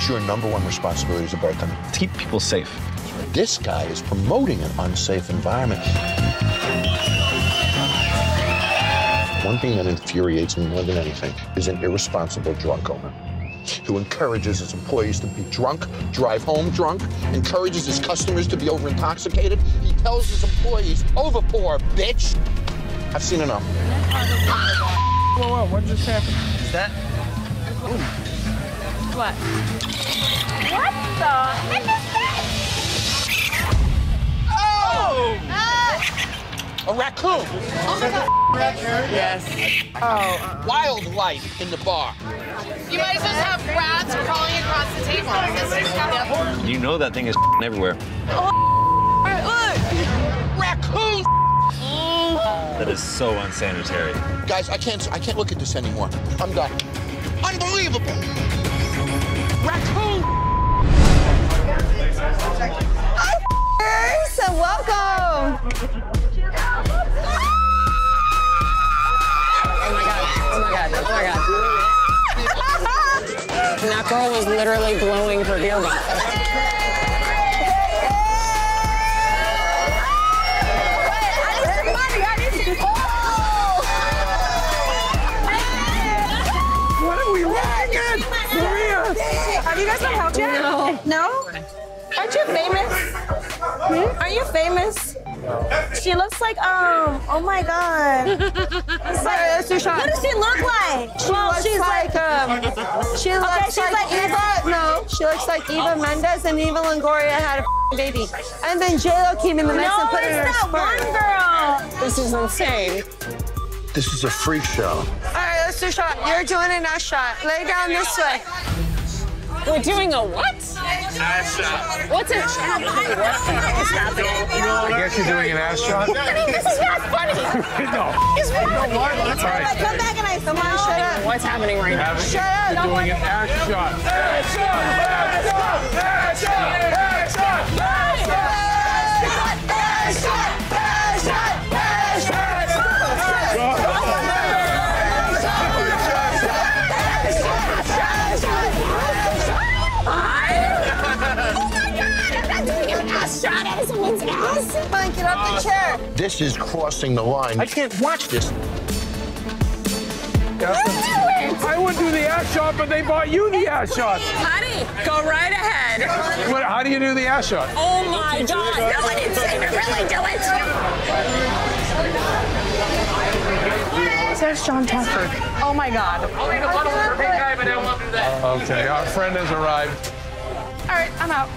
What's your number one responsibility as a bartender? To keep people safe. This guy is promoting an unsafe environment. One thing that infuriates me more than anything is an irresponsible drunk owner who encourages his employees to be drunk, drive home drunk, encourages his customers to be over intoxicated. He tells his employees, overpour, bitch. I've seen enough. Whoa, whoa, what just happened? Is that? What? What the heck is that? Oh! A raccoon. Oh yes. Oh. Uh-uh. Wildlife in the bar. You might as well have rats crawling across the table. You know that thing is everywhere. Oh, look! Raccoon. That is so unsanitary. Guys, I can't. I can't look at this anymore. I'm done. Unbelievable. Raccoon. Hi, and welcome. Oh my god. Oh my god. Oh my god. And that girl was literally blowing her beer bottle. You famous? Hmm? Are you famous? She looks like um. Oh my god. It's like, let's. What does she look like? well, she's like, um. She looks she's like, like Eva. No, she looks like Eva Mendes, and Eva Longoria had a baby, and then J Lo came in the mix No, and put it in her it's that sperm. one girl. This is insane. This is a freak show. All right, let's do a shot. You're doing an ass shot. Lay down this way. We're doing a what? What's it? What's happening? I guess you're doing an ass shot? I mean, this is not funny. no. It's wrong. You know what? That's all right. Come back and I Come on, shut up. What's happening right now? Shut up. You're doing an ass shot. Ass shot! Ass shot! Ass shot! Ass shot! Ass shot! Ass shot! Ass shot at someone's ass. Come get off the chair. This is crossing the line. I can't watch this. I would do the ass shot, but they bought you the ass shot. Honey, go right ahead. What, how do you do the ass shot? Oh my god! No, I didn't say to really do it. There's Jon Taffer. Oh my god. Okay, our friend has arrived. All right, I'm out.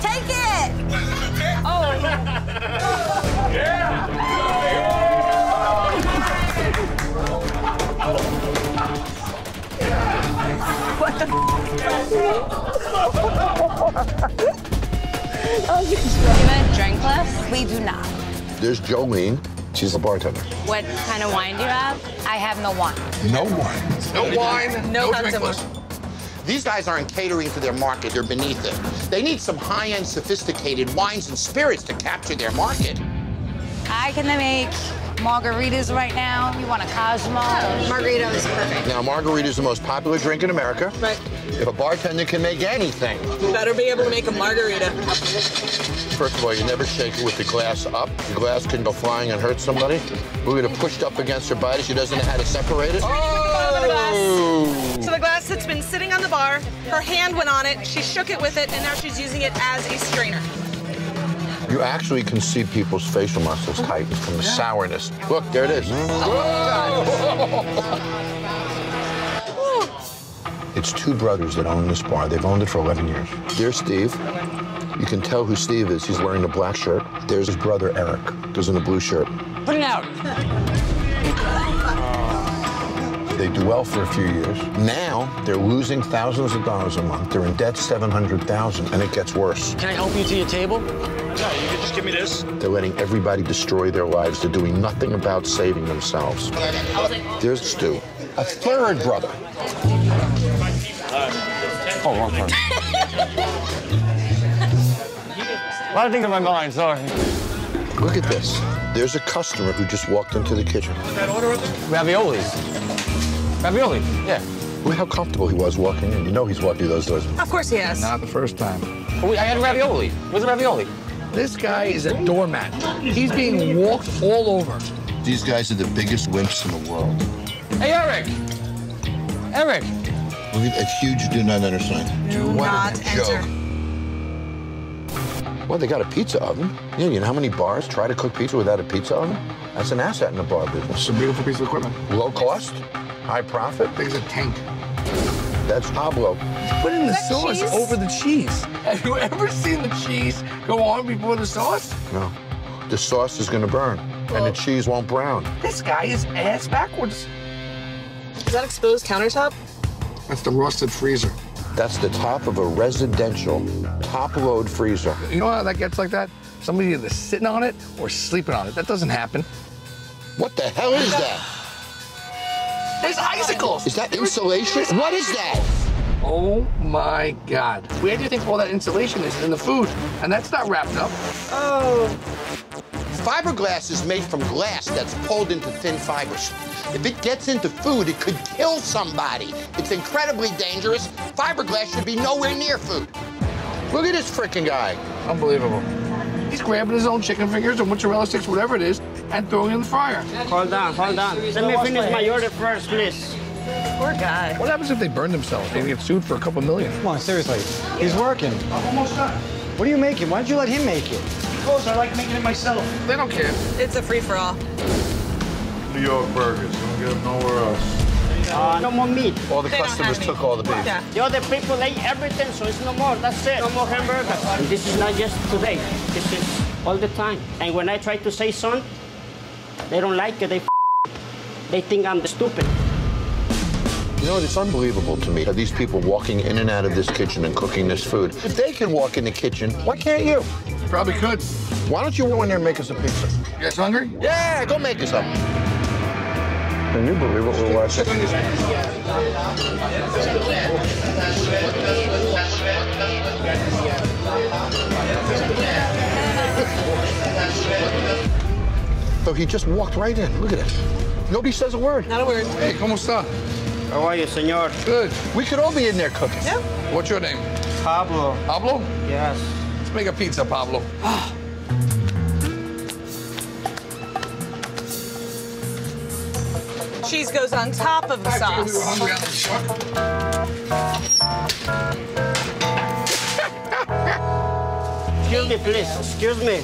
Take it! You have a drink list? We do not. There's Jolene. She's a bartender. What kind of wine do you have? I have no wine. No wine. No wine. No drink consumer. list. These guys aren't catering to their market. They're beneath it. They need some high-end, sophisticated wines and spirits to capture their market. I can make margaritas right now. You want a Cosmo? Margarita is perfect. Now, margarita is the most popular drink in America. Right. If a bartender can make anything, You Better be able to make a margarita. first of all, you never shake it with the glass up. The glass can go flying and hurt somebody. We're gonna push it up against her body. She doesn't know how to separate it. Oh! oh! So the glass that's been sitting on the bar, her hand went on it, she shook it with it, and now she's using it as a strainer. You actually can see people's facial muscles tighten from the sourness. Look, there it is. It's two brothers that own this bar. They've owned it for 11 years. There's Steve. You can tell who Steve is. He's wearing a black shirt. There's his brother Eric, who's in a blue shirt. Put it out. They do well for a few years. Now they're losing thousands of dollars a month. They're in debt 700,000, and it gets worse. Can I help you to your table? No, you can just give me this. They're letting everybody destroy their lives. They're doing nothing about saving themselves. There's Stu, a third brother. Oh, wrong part. a lot of things on my mind, sorry. Look at this. There's a customer who just walked into the kitchen. That order? Raviolis. Uh, ravioli, yeah. Look how comfortable he was walking in. You know he's walked through those doors. Of course he has. Not the first time. Oh, I had ravioli. Where's the ravioli? This guy is a doormat. He's being walked all over. These guys are the biggest wimps in the world. Hey, Eric. Eric. Look at that huge do not enter sign. Do What not a enter. joke. Well, they got a pizza oven. Yeah, you know how many bars try to cook pizza without a pizza oven? That's an asset in the bar business. It's a beautiful piece of equipment. Low cost, high profit. Big as a tank. That's Pablo. Putting the sauce cheese? over the cheese. Have you ever seen the cheese go on before the sauce? No, the sauce is gonna burn, and the cheese won't brown. This guy is ass backwards. Is that exposed countertop? That's the rusted freezer. That's the top of a residential top-load freezer. You know how that gets like that? Somebody either sitting on it or sleeping on it. That doesn't happen. What the hell is that? There's icicles. Is that insulation? What is that? Oh my God. Where do you think all that insulation is? In the food. And that's not wrapped up. Oh. Fiberglass is made from glass that's pulled into thin fibers. If it gets into food, it could kill somebody. It's incredibly dangerous. Fiberglass should be nowhere near food. Look at this freaking guy. Unbelievable. He's grabbing his own chicken fingers or mozzarella sticks, whatever it is, and throwing it in the fryer. Hold on, hold on. Let me finish my order first, please. Poor guy. What happens if they burn themselves? They get sued for a couple million. Come on, seriously. He's working. I'm Almost done. What are you making? Why don't you let him make it? Because I like making it myself. They don't care. It's a free-for-all. New York burgers. Don't get them nowhere else. Uh, no more meat. All the They customers took all the beef. Yeah. The other people ate everything, so it's no more. That's it. No more hamburgers. And this is not just today. This is all the time. And when I try to say something, they don't like it. They they think I'm stupid. You know what? It's unbelievable to me how these people walking in and out of this kitchen and cooking this food. If they can walk in the kitchen, why can't you? Probably could. Why don't you go in there and make us a pizza? You guys hungry? Yeah, go make us up. Can you believe what we're watching? So he just walked right in. Look at it. Nobody says a word. Not a word. Hey, ¿cómo está? How are you, senor? Good. We could all be in there cooking. Yeah. What's your name? Pablo. Pablo? Yes. Let's make a pizza, Pablo. Cheese goes on top of the We were sauce. hungry out of the truck. Excuse me, please. Excuse me.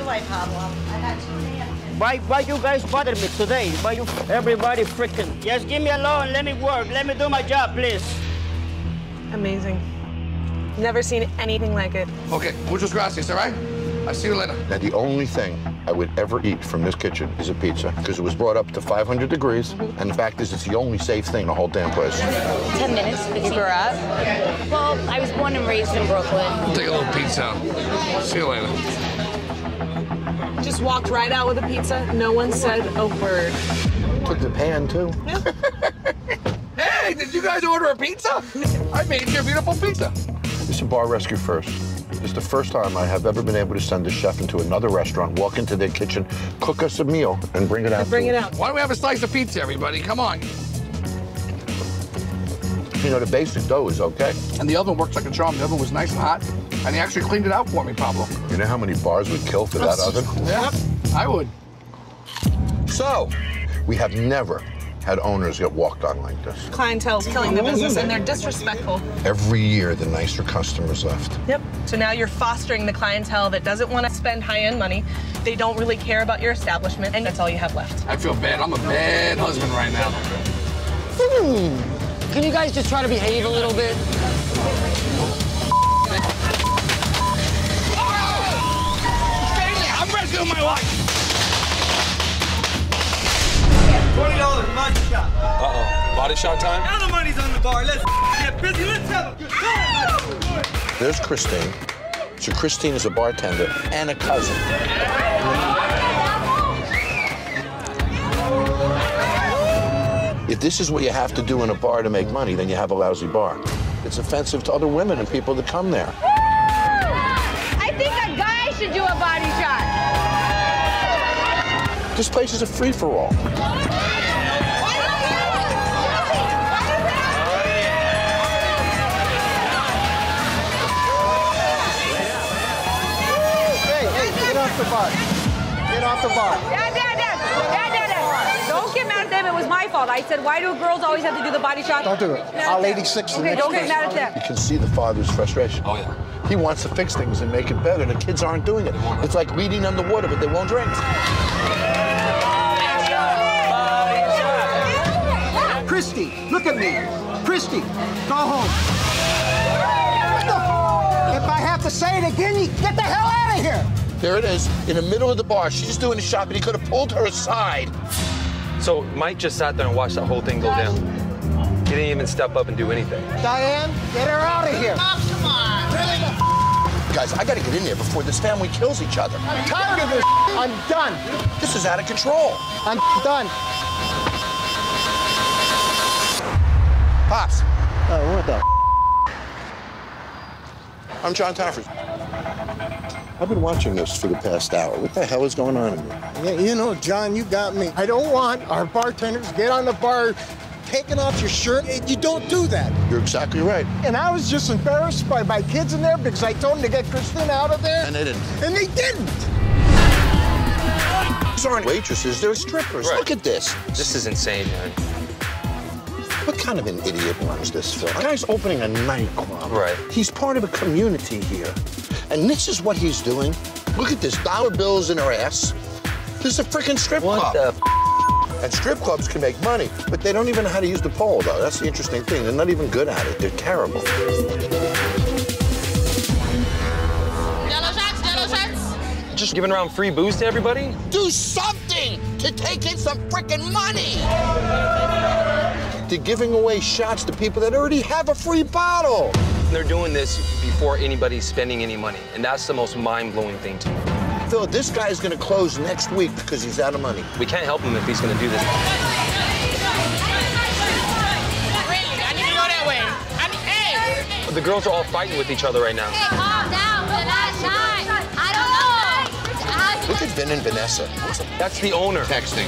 How do you wipe, Pablo? I got two napkins. Why, why you guys bother me today? Why you, everybody freaking? Just give me alone. Let me work. Let me do my job, please. Amazing. Never seen anything like it. Okay, muchas gracias, all right? I'll see you later. Now, the only thing I would ever eat from this kitchen is a pizza because it was brought up to 500 degrees. And the fact is, it's the only safe thing in the whole damn place. 10 minutes. You grew up? Well, I was born and raised in Brooklyn. Take a little pizza. See you later. Just walked right out with a pizza. No one said a word. Took the pan, too. Hey, did you guys order a pizza? I made you a beautiful pizza. This is Bar Rescue First. It's the first time I have ever been able to send a chef into another restaurant, walk into their kitchen, cook us a meal, and bring it out. Bring it out. Why don't we have a slice of pizza, everybody? Come on. You know, the basic dough is okay. And the oven works like a charm. The oven was nice and hot. And he actually cleaned it out for me, Pablo. You know how many bars we'd kill for that oven? Yeah, I would. So, we have never had owners get walked on like this. Clientele's killing the business and they're disrespectful. Every year, the nicer customers left. Yep. So now you're fostering the clientele that doesn't want to spend high-end money. They don't really care about your establishment, and that's all you have left. I feel bad. I'm a bad husband right now. Can you guys just try to behave a little bit? I'm rescuing my wife. Twenty dollars body shot. Uh-oh. Body shot time? Now the money's on the bar. Let's get busy. Let's have a good time. There's Christine. So Christine is a bartender and a cousin. If this is what you have to do in a bar to make money, then you have a lousy bar. It's offensive to other women and people that come there. I think a guy should do a body shot. This place is a free for all. Get off the bar. Get off the bar fault. I said, why do girls always have to do the body shot? Don't do it. I'll 86 the Okay, next don't get mad at them. You can see the father's frustration. Oh, yeah. He wants to fix things and make it better. The kids aren't doing it. It's like weeding underwater, but they won't drink. Christy, look at me. Christy, go home. What the f- If I have to say it again, you get the hell out of here. There it is, in the middle of the bar. She's doing the shop, and he could have pulled her aside. So Mike just sat there and watched that whole thing go down. He didn't even step up and do anything. Diane, get her out of here. Oh, come on. Really? Guys, I gotta get in there before this family kills each other. I'm tired of this. I'm done. This is out of control. I'm done. Pops, Oh, what the? I'm Jon Taffer. I've been watching this for the past hour. What the hell is going on in here? Yeah, you know, Jon, you got me. I don't want our bartenders get on the bar taking off your shirt. You don't do that. You're exactly right. And I was just embarrassed by my kids in there because I told them to get Christina out of there. And they didn't. And they didn't. These aren't waitresses, they're strippers. Right. Look at this. This is insane, man. What kind of an idiot runs this film? The guy's opening a nightclub. Right. He's part of a community here. And this is what he's doing. Look at this, dollar bills in her ass. This is a freaking strip What club. the f- And strip clubs can make money, but they don't even know how to use the pole, though. That's the interesting thing. They're not even good at it. They're terrible. Yellow shots, yellow shots. Just giving around free booze to everybody? Do something to take in some freaking money. They're giving away shots to people that already have a free bottle. They're doing this before anybody's spending any money, and that's the most mind-blowing thing to me. Phil, this guy's gonna close next week because he's out of money. We can't help him if he's gonna do this. I need to go that way. I need, hey. The girls are all fighting with each other right now. Hey, calm down for the last time. I don't know. Look at Vin and Vanessa. That's the owner. Texting.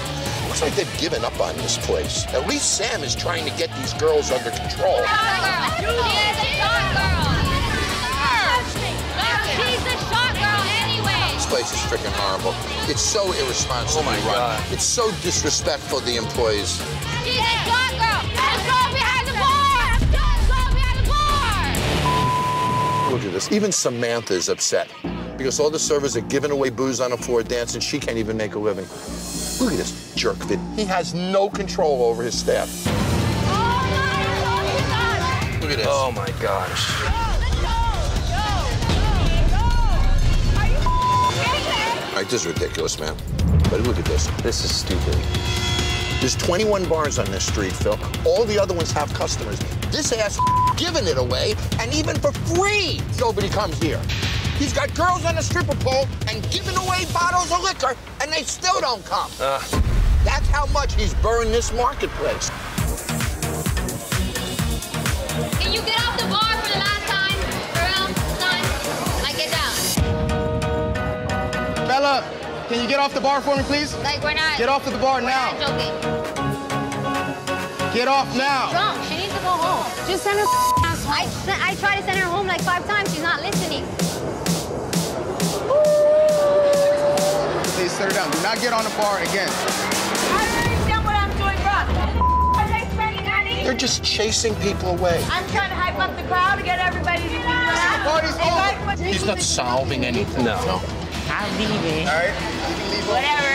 Looks like they've given up on this place. At least Sam is trying to get these girls under control. She is a shot girl. She's a shot girl anyway. This place is freaking horrible. It's so irresponsible. Oh my run. God. It's so disrespectful to the employees. She's a shot girl. Let's go behind the bar. Let's go behind the bar. Look at this. Even Samantha is upset because all the servers are giving away booze on the floor dancing. She can't even make a living. Look at this jerk fit. He has no control over his staff. Look at this. Oh my gosh. All right, this is ridiculous, man. But look at this. This is stupid. There's 21 bars on this street, Phil. All the other ones have customers. This ass giving it away, and even for free, nobody comes here. He's got girls on a stripper pole and giving away bottles of liquor, and they still don't come. Uh, That's how much he's burned this marketplace. Can you get off the bar for the last time? For real? Son, like get down. Bella, can you get off the bar for me, please? Like we're not. Get off of the bar we're now. Not joking. Get off now. Drunk. She needs to go home. Just send her home. I sent, I tried to send her home like five times. She's not listening. Please sit her down. Do not get on the bar again. I don't understand what I'm doing wrong. Are they spending money? They're just chasing people away. I'm trying to hype up the crowd to get everybody to be relaxed. Party's They like over. He's not solving anything. No. no. I'm leaving. All right, you can leave. Whatever.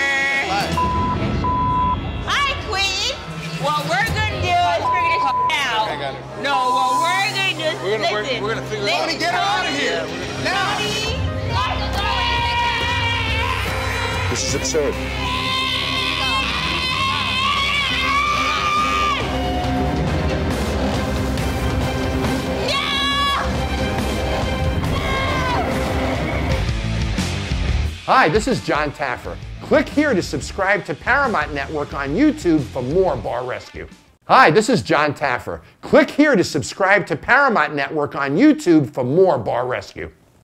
Hi, Queen. What we're gonna do is figure this out. I got it. No, what we're gonna do is We're gonna- we're- we're gonna figure it out. Listen, Tony, get her out of Tony. here. Now. Tony. This is absurd. Hi, this is Jon Taffer. Click here to subscribe to Paramount Network on YouTube for more Bar Rescue. Hi, this is Jon Taffer. Click here to subscribe to Paramount Network on YouTube for more Bar Rescue.